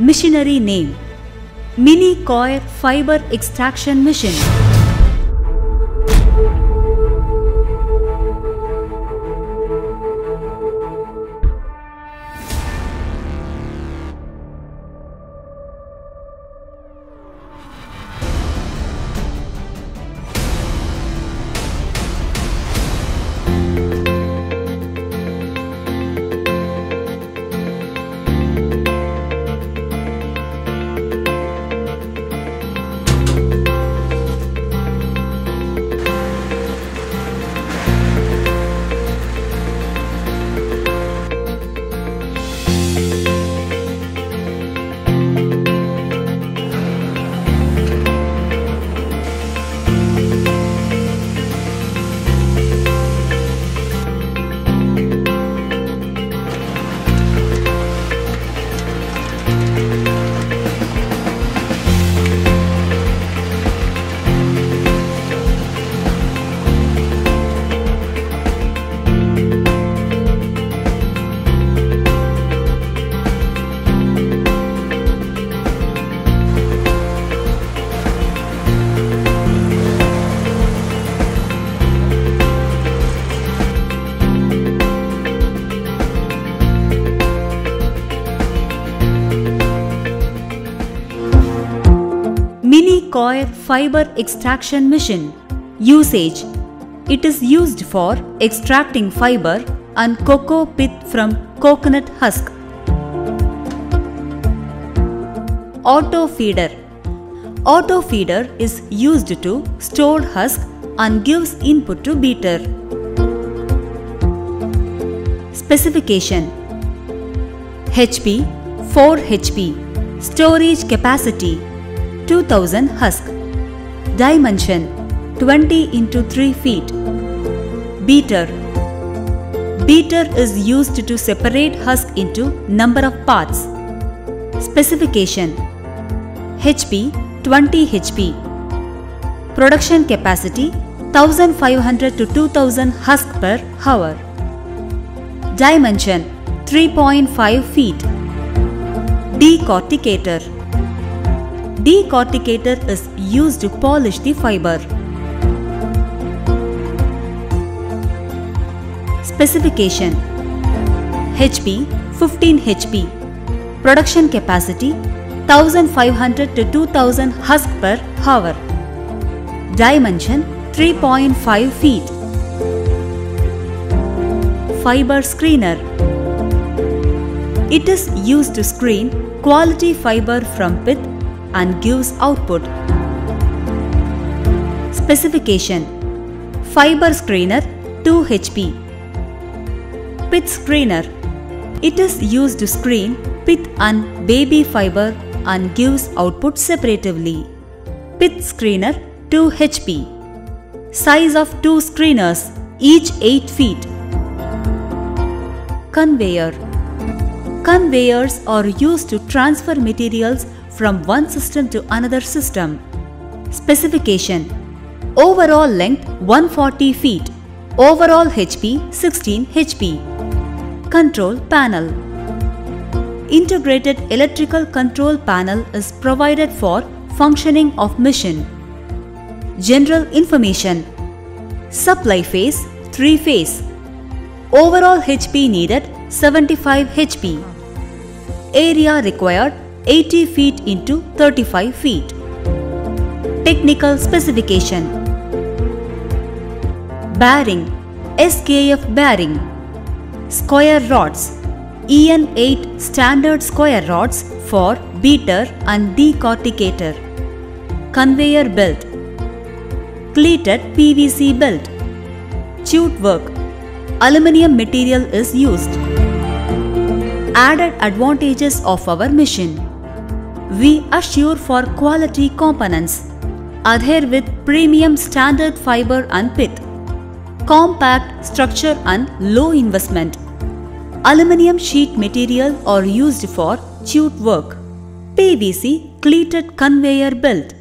Missionary name mini coir fibre extraction mission Coir Fiber Extraction Machine. Usage. It is used for extracting fiber and coco pith from coconut husk. Auto feeder. Auto feeder is used to store husk and gives input to beater. Specification. HP 4 HP Storage capacity 2000 husk. Dimension 20 into 3 feet. Beater. Beater is used to separate husk into number of parts. Specification. HP 20 HP Production capacity 1500 to 2000 husk per hour. Dimension 3.5 feet. Decorticator Decorticator is used to polish the fiber. Specification. HP 15 HP Production capacity 1500 to 2000 husk per hour. Dimension 3.5 feet. Fiber screener. It is used to screen quality fiber from pith and gives output. Specification. Fiber screener 2 HP Pith screener. It is used to screen pith and baby fiber and gives output separately. Pith screener 2 HP Size of two screeners each 8 feet. Conveyor. Conveyors are used to transfer materials from one system to another system. Specification Overall length 140 feet. Overall HP 16 HP. Control panel Integrated electrical control panel is provided for functioning of machine. General information Supply phase 3 phase. Overall HP needed 75 HP. Area required 80 feet into 35 feet. Technical specification. Bearing. SKF bearing. Square rods. EN8 standard square rods for beater and decorticator. Conveyor belt. Cleated PVC belt. Chute work. Aluminium material is used. Added advantages of our machine we assure for quality components. Adhere with premium standard fiber and pith. Compact structure and low investment. Aluminium sheet material are used for chute work. PVC cleated conveyor belt.